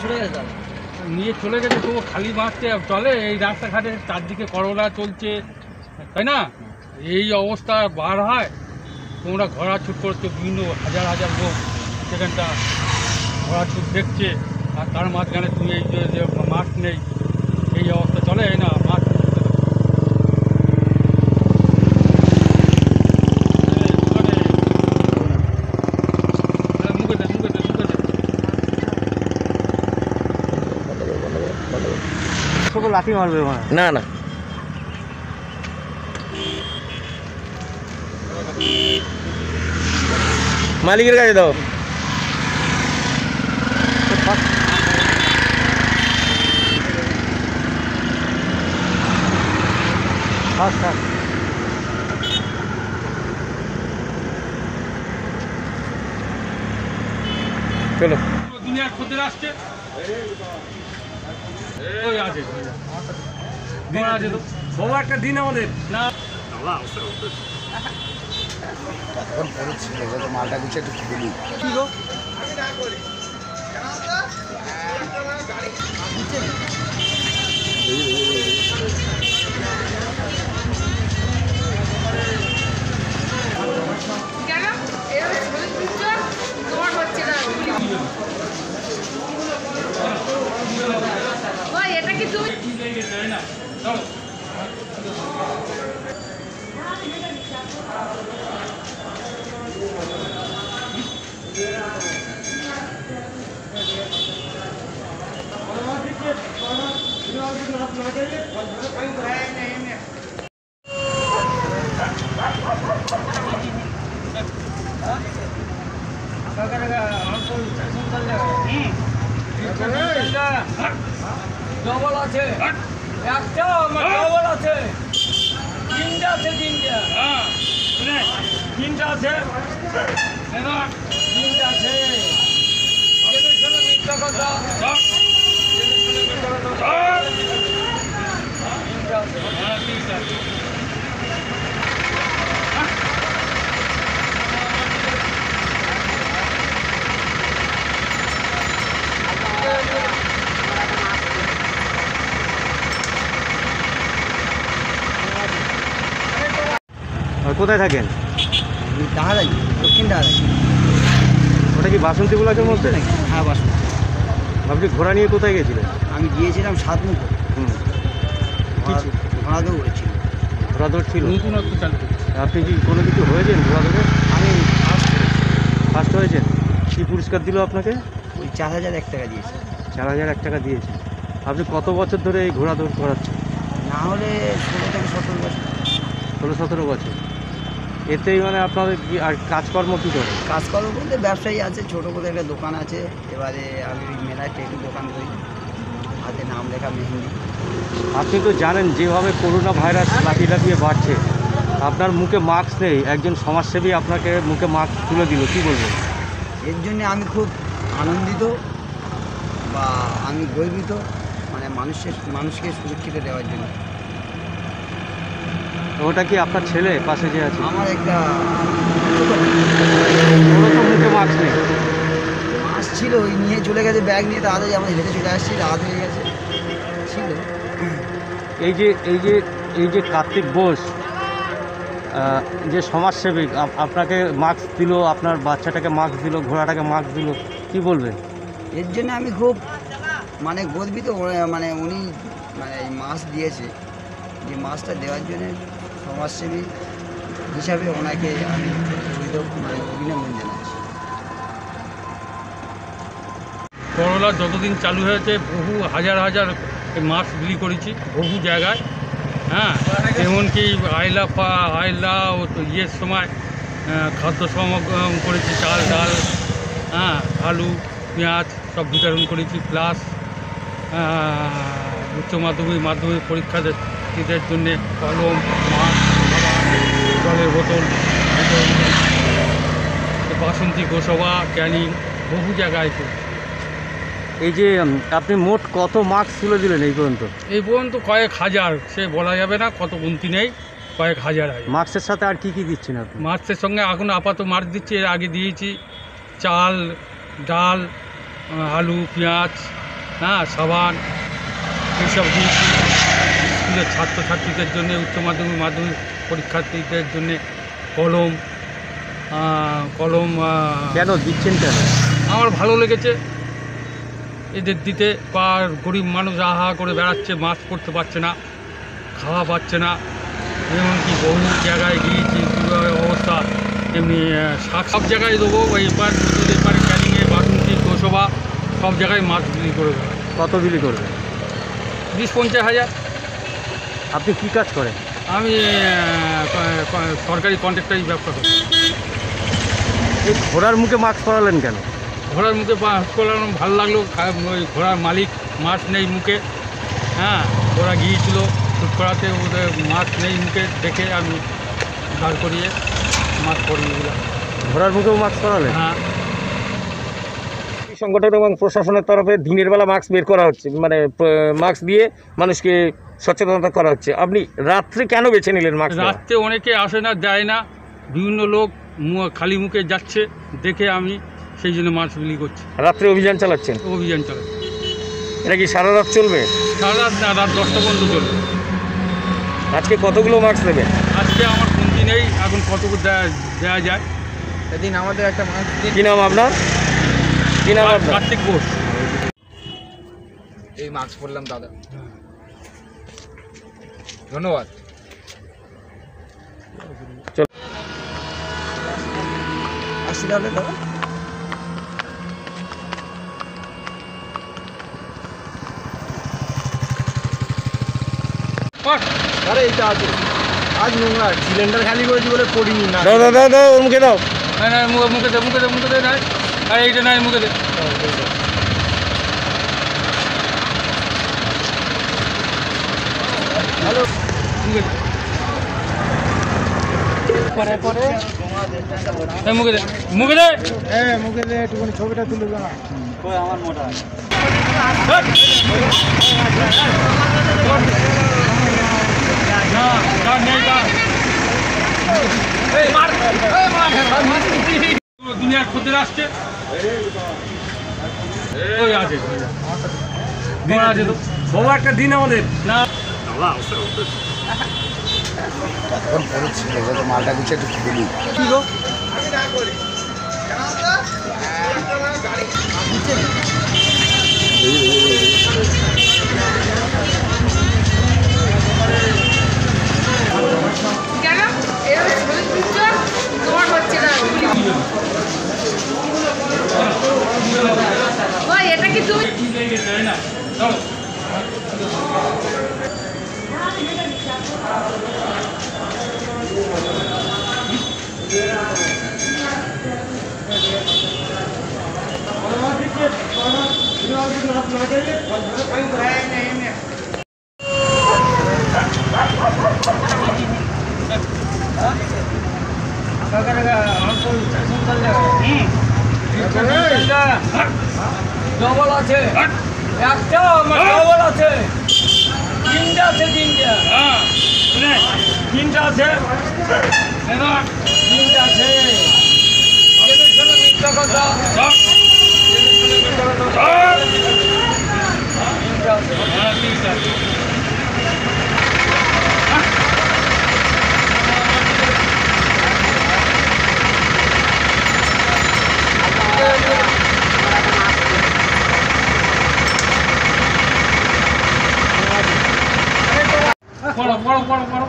ছুটে গেছে নিয়ে চলে গেছে, তবু খালি মাঠে চলে। এই রাস্তাঘাটে চারদিকে করোনা চলছে, তাই না? এই অবস্থা বার হয়। তোমরা ঘোড়া ছুট করছ, বিভিন্ন হাজার হাজার লোক সেখানটা ঘোড়া ছুট দেখছে। আর তার মাঝখানে তুমি এই যে মাঠ নেই এই অবস্থা চলে এই না মাঠ এই ওখানে। হ্যাঁ, মুখে দে মুখে দে মুখে দে তোকে লাঠি মারবে মানে না না। মালিকের কাছে দাও। ফার্স্ট ফার্স্ট চলো। দুনিয়ার খদ্দের আসছে ওই আছে। দিন আছে তো। বাবা একটা দিন আমাদের। না। মালটা গুছিয়ে একটু কেন? এরকম শরীর দিচ্ছ তোমার হচ্ছে না ওই এটা কি তুমি ডবল আছে একটা আমার ডবল আছে তিনটা আছে তিনটা হ্যাঁ তিনটা আছে তিনটা আছে মিথ্যা কথা মিথ্যা কথা কোথায় থাকেন? ডাহারাই দক্ষিণ ডাহারাই ওটা কি বাসন্তী বিলাসের মধ্যে? হ্যাঁ বাস আপনি ঘোড়া নিয়ে কোথায় গেছিলেন আমি গিয়েছিলাম সাতমুখ। হুম। কি ঘোড়া দৌড় উড়েছিল ঘোড়া দৌড় ছিল? নতুনত্ব চালু আপনি কি কোনো কিছু হয়েছেন ঘোড়া দৌড়ে আমি ফার্স্ট হয়েছেন? কী পুরস্কার দিল আপনাকে? ওই চার হাজার এক টাকা দিয়েছি। চার হাজার এক টাকা দিয়েছে আপনি কত বছর ধরে এই ঘোড়া দৌড় করাচ্ছেন? না হলে ষোলো থেকে সতেরো বছর। ষোলো সতেরো বছর। এতেই মানে আপনাদের কি আর কাজকর্ম কী করে? কাজকর্ম বলতে ব্যবসায়ী আছে ছোটো করে একটা দোকান আছে। এবারে আমি মেলায় টেটু দোকান করি। হাতে নাম লেখা মেহেন্দি। আপনি তো জানেন যেভাবে করোনা ভাইরাস লাফিয়ে লাফিয়ে বাড়ছে আপনার মুখে মাস্ক নেই একজন সমাজসেবী আপনাকে মুখে মাস্ক তুলে দিল কী বলবেন? এর জন্য আমি খুব আনন্দিত বা আমি গর্বিত মানে মানুষের মানুষকে সুরক্ষিত দেওয়ার জন্য। ওটা কি আপনার ছেলে পাশে যে আছে? আমার একটা মুখে মাস্ক নেই। ছিল ওই নিয়ে চলে গেছে ব্যাগ নিয়ে তাড়াতাড়ি আমরা হেঁটে চলে আসছি রাত হয়ে গেছে। ছিল। এই যে এই যে এই যে কার্তিক বোস যে সমাজসেবী আপনাকে মাস্ক দিল আপনার বাচ্চাটাকে মাস্ক দিল ঘোড়াটাকে মাস্ক দিল কি বলবেন? এর জন্য আমি খুব মানে গর্বিত মানে উনি মানে এই মাছ দিয়েছে। যে মাছটা দেওয়ার জন্য সমাজসেবী হিসাবে ওনাকে আমি অভিযোগ মানে অভিনন্দন জানাচ্ছি। করোনা যতদিন চালু হয়েছে, বহু হাজার হাজার মাস্ক বিলি করেছি, বহু জায়গায় হ্যাঁ? এমনকি আইলা আইলা ও ইয়ের সময় খাদ্য সামগ্রী করেছি, চাল, ডাল হ্যাঁ আলু, পেঁয়াজ সব বিতরণ করেছি, প্লাস উচ্চ মাধ্যমিক মাধ্যমিক পরীক্ষার্থীদের জন্যে কলম খাবার জলের বোতল, বাসন্তী, গোসবা, ক্যানিং, বহু জায়গায় করেছি। এই যে আপনি মোট কত মাস্ক তুলে দিলেন এই পর্যন্ত? এই পর্যন্ত কয়েক হাজার সে বলা যাবে না কত গুনতি নেই কয়েক হাজার আছে মাস্কের সাথে আর কি কি দিচ্ছেন আপনি? মাছের সঙ্গে এখন আপাতত মাছ দিচ্ছি এর আগে দিয়েছি চাল ডাল আলু পেঁয়াজ হ্যাঁ সাবান এইসব দিয়েছি। স্কুলের ছাত্রছাত্রীদের জন্য উচ্চ মাধ্যমিক মাধ্যমিক পরীক্ষার্থীদের জন্য কলম কলম কেন দিচ্ছেন কেন? আমার ভালো লেগেছে। এদের দিতে বা গরিব মানুষ আহা করে বেড়াচ্ছে মাছ করতে পারছে না খাওয়া পাচ্ছে না। এমনকি বহু জায়গায় গিয়েছি কীভাবে অবস্থা। এমনি শাক সব জায়গায় দেবো এপার এপারে ক্যানিংয়ে বাসন্তী গোসবা সব জায়গায় মাছ বিক্রি করে দেবো। কত বিলি করবে? বিশ পঞ্চাশ হাজার। আপনি কি কাজ করেন? আমি সরকারি কন্ট্রাক্টারি ব্যবসা করি। এই ঘোড়ার মুখে মাস্ক পরালেন কেন? ঘোড়ার মুখে বাস করলাম ভালো লাগল ওই ঘোড়ার মালিক মাছ নেই মুখে। হ্যাঁ ওরা গিয়েছিল শুট করাতে ওদের মাছ নেই মুখে দেখে আমি দাঁড় করিয়ে মাছ পরিয়ে দিলাম। ঘোড়ার মুখেও মাস্ক পরালেন হ্যাঁ। সংগঠন এবং প্রশাসনের তরফে দিনের বেলা মাস্ক বের করা হচ্ছে মানে মাস্ক দিয়ে মানুষকে সচেতনতা করা হচ্ছে। আপনি রাত্রে কেন বেছে নিলেন মাস্ক রাত্রে অনেকে আসে না দেয় না। বিভিন্ন লোক মু- খালি মুখে যাচ্ছে দেখে আমি সেই জন্য মাছ বিলি করছে। রাত্রে অভিযান চালাচ্ছেন? অভিযান চালাচ্ছে। এটা কি সারা রাত চলবে? সারা রাত না রাত দশটা পর্যন্ত চলবে। আজকে কতগুলো মাস্ক দেবেন আজকে আমার পুঁজি নেই এখন দেয়া দেওয়া যায়। সেদিন আমাদের একটা মাছ দিন। কি নাম আপনার? কি নাম আপনার? কার্তিক ঘোষ। এই মাছ পরলাম দাদা। ধন্যবাদ। আসি তাহলে দাদা। আরে এইটা আছে আজ নোংরা সিলিন্ডার খালি করেছি বলে পড়িনি না। দাও দাও দাও দাও মুখে দাও। না না মুখে মুখে দে মুখে দে মুখে দে আর এইটা নাই মুখে দে। হ্যালো। পরে পরে। মুখে দে মুখে দে। হ্যাঁ মুখে একটুখানি ছবিটা তুলে না নেই না দুনিয়ার খদ্দের আসছে দিন আছে তো বাবা একটা দিন আমাদের না মালটা গুছিয়ে একটু বলি কেন এরকম ছবি তুলছো তোমার হচ্ছে না ওই এটা কি তুমি না চলো ডবল আছে। একটা ডবল আছে। তিনটা আছে তিনটা। হ্যাঁ তিনটা আছে। তিনটা আছে। মিথ্যা কথা। হ্যাঁ। Bueno, bueno, bueno, bueno.